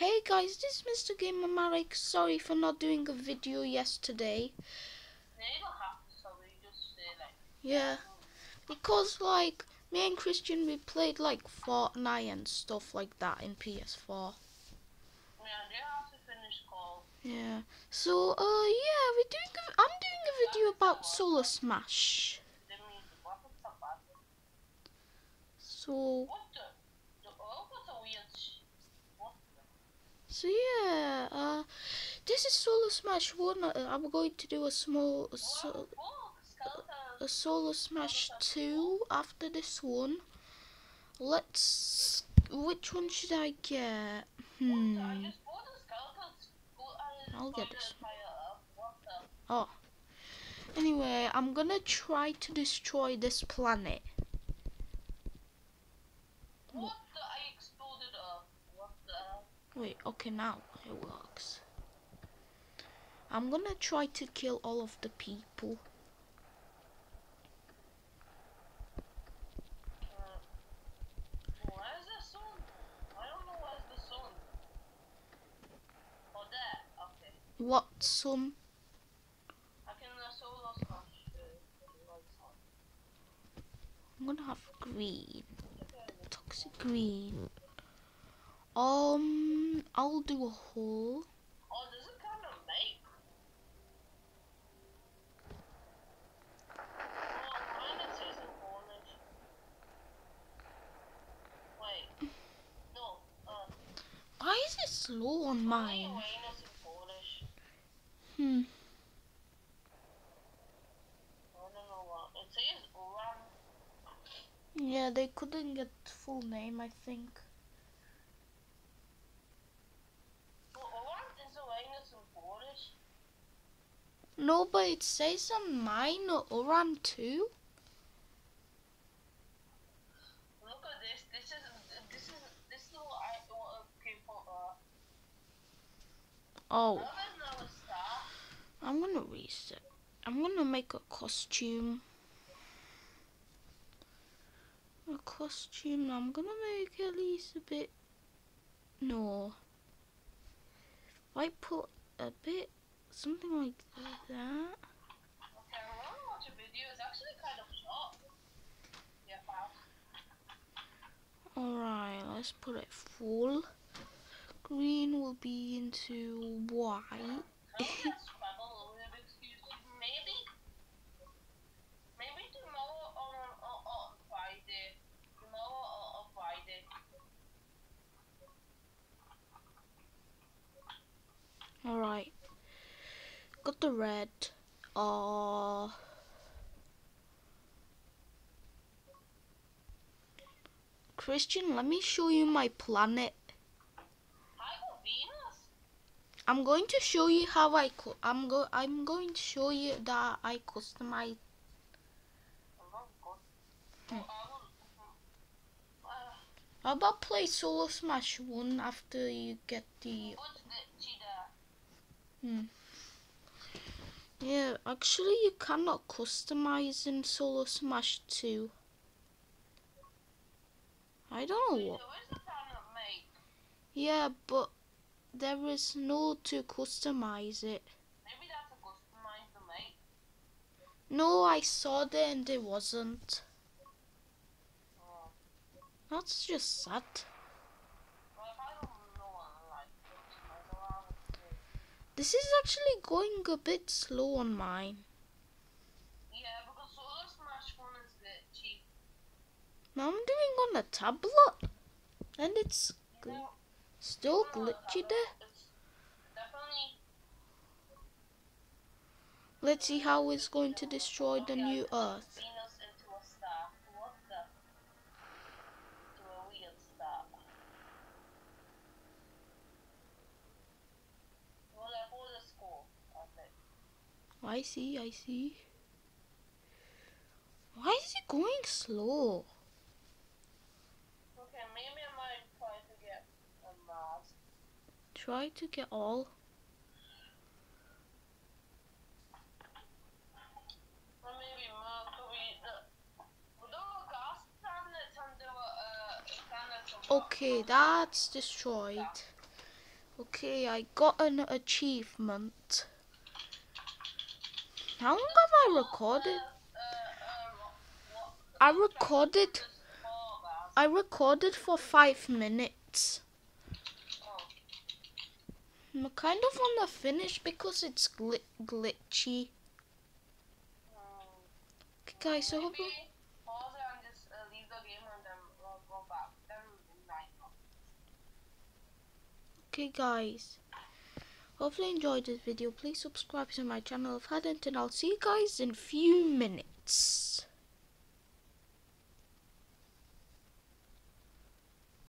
Hey guys, this is Mr. Gamer Marek. Sorry for not doing a video yesterday. No, you don't have to, just say like. Yeah, because like me and Christian we played like Fortnite and stuff like that in PS4. Yeah, they have to finish call. Yeah. So uh yeah, we're doing. A, I'm doing a video about Solar Smash. They mean what the So the? The oh, what's a weird. sh- What the? So yeah, uh, this is Solar Smash One. Uh, I'm going to do a small. a so, the fuck? Skeleton. a Solar Smash 2 after this one. Let's. Which one should I get? Hmm. I just bought the skeletons. Go- I I'll get this. the entire Earth. What the? Anyway, I'm gonna try to destroy this planet. What Wait, okay, now it works. I'm gonna try to kill all of the people. Where is sun? I don't know where's the sun. Oh. What some? I can uh, uh, the lights on. I'm gonna have green. Toxic green. Um, I'll do a hole. Oh, does it kind of make? Mine it says in Wait. No. Why is it slow on mine? Anyway, it's in Polish. Hmm. I don't know what. It says Uran. Yeah, they couldn't get full name, I think. But Uran is a Uranus in Polish. No, but it says on mine Uran too. Look at this. This is this is this is what I what came Oh, Love is now a star. I'm gonna reset. I'm gonna make a costume. A costume. I'm gonna make at least a bit. No. I put a bit something like that. Okay, kind of. Yeah. Alright, let's put it full. Green will be into white. How does travel with excuses? Maybe. Maybe tomorrow on on, on Friday. Tomorrow on, on Friday. Alright. Got the red. Uh Christian, let me show you my planet. I'm going to show you how I co- I'm go I'm going to show you that I customize Oh. Hmm. Oh, How about play Solar Smash 1 after you get the cheetah? Yeah, actually you cannot customize in Solar Smash 2. I don't know what. where's the planet make? Yeah, but there is no to customize it. Maybe that's a customized the make. No, I saw there and it wasn't. Oh. That's just sad. Well, if I don't know what I like, customize, I'll have it too. This is actually going a bit slow on mine. Yeah, because Solar Smash 1 is a bit cheap. Now I'm doing on a tablet. And it's You know, still I don't know glitchy there. but It's definitely Let's see how it's going to destroy the new Earth. Venus into a star. What the? To a weird star. Well, I bought a school. Okay. I see, I see. Why is it going slow? Okay, maybe I might try to get a. Try to get all. Or maybe Mercury. Uh, well, there were gas planets and there were planets of rock. Okay, that's destroyed. Okay, I got an achievement. How long have I recorded? I recorded. I recorded for five minutes. I'm kind of on the finish because it's gli- glitchy. Okay, guys, months. Okay, guys. Hopefully you enjoyed this video. Please subscribe to my channel if hadn't, and I'll see you guys in a few minutes.